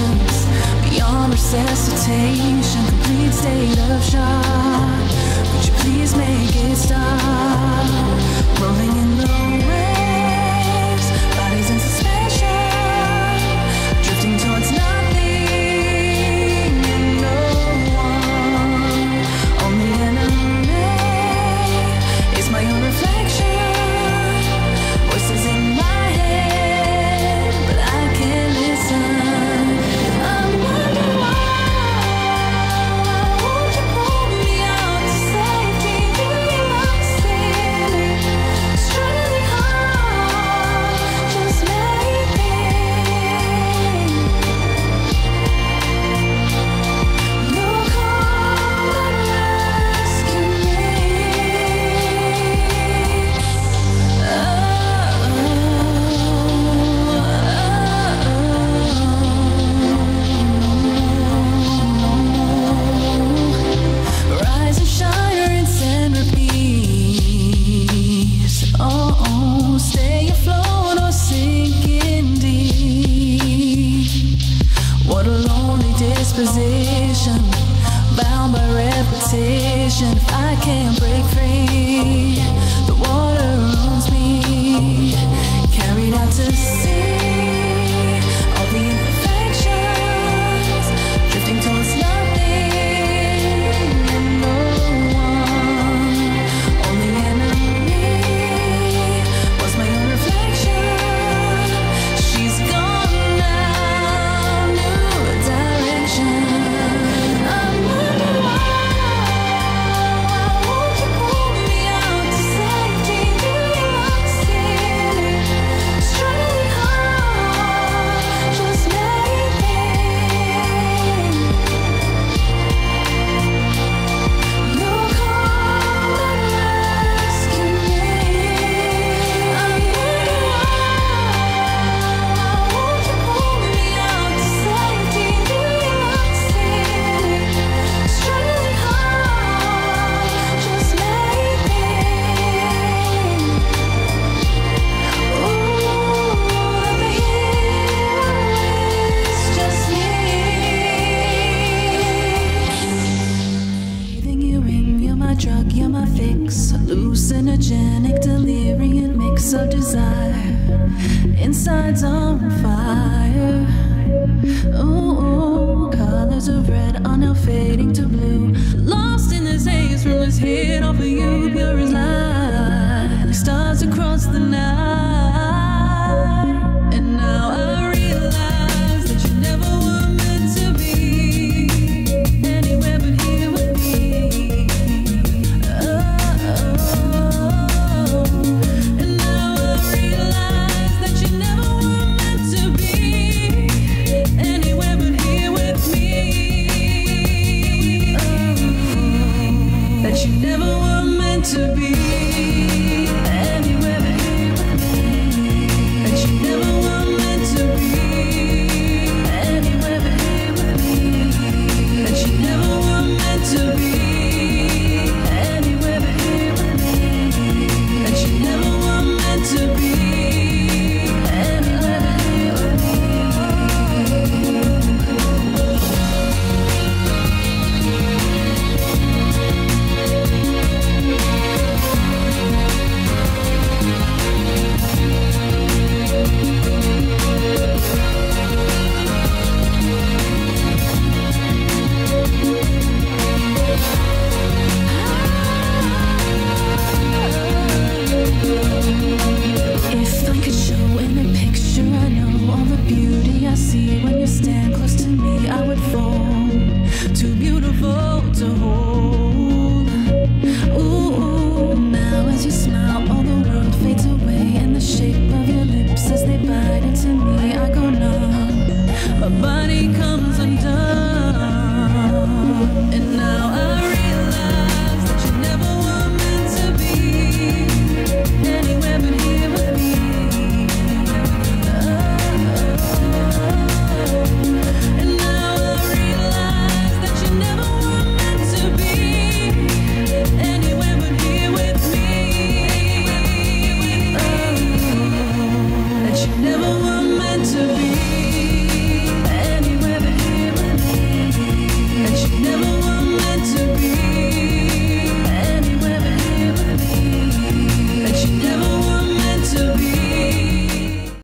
emotions beyond resuscitation. Complete state of shock. Would you please make it stop? Rolling in the position, bound by repetition. If I can't break free, the water. inside's on fire. Oh, colors of red are now fading to blue. Lost in this haze from this hit off of you, pure as light. Stars across the night.